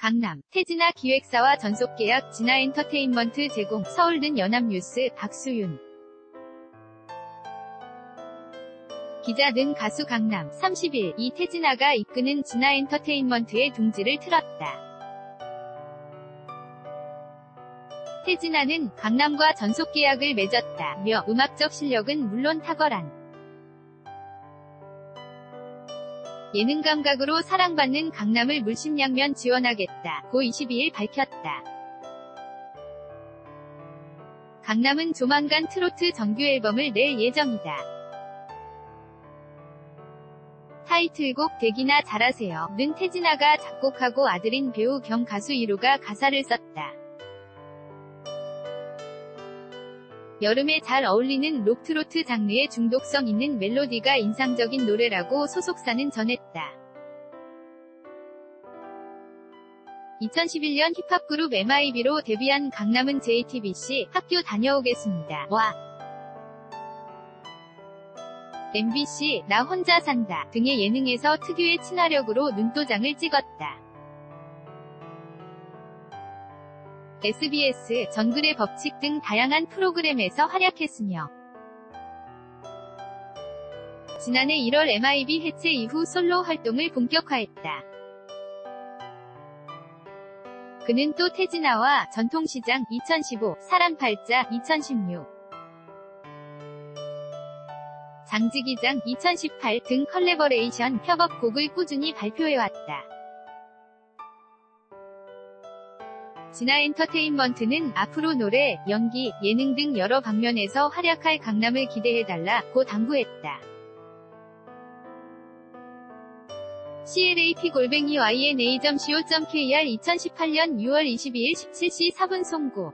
강남, 태진아 기획사와 전속계약 진아엔터테인먼트 제공 서울는 연합뉴스 박수윤 기자 는 가수 강남 30일 이 태진아가 이끄는 진아엔터테인먼트의 둥지를 틀었다. 태진아는 강남과 전속계약을 맺었다며 음악적 실력은 물론 탁월한 예능 감각으로 사랑받는 강남을 물심양면 지원하겠다. 고 22일 밝혔다. 강남은 조만간 트로트 정규 앨범을 낼 예정이다. 타이틀곡 댁이나 잘하세요. 는 태진아가 작곡하고 아들인 배우 겸 가수 이루가 가사를 썼다. 여름에 잘 어울리는 록트로트 장르의 중독성 있는 멜로디가 인상적인 노래라고 소속사는 전했다. 2011년 힙합 그룹 MIB로 데뷔한 강남은 JTBC 학교 다녀오겠습니다. 와 MBC 나 혼자 산다 등의 예능에서 특유의 친화력으로 눈도장을 찍었다. SBS, 정글의 법칙 등 다양한 프로그램에서 활약했으며 지난해 1월 MIB 해체 이후 솔로 활동을 본격화했다. 그는 또 태진아와 전통시장 2015, 사랑팔자 2016, 장지기장 2018 등 컬래버레이션 협업곡을 꾸준히 발표해왔다. 진아 엔터테인먼트는 앞으로 노래, 연기, 예능 등 여러 방면에서 활약할 강남을 기대해달라고 당부했다. CLAP-yna.co.kr 2018년 6월 22일 17시 4분 송고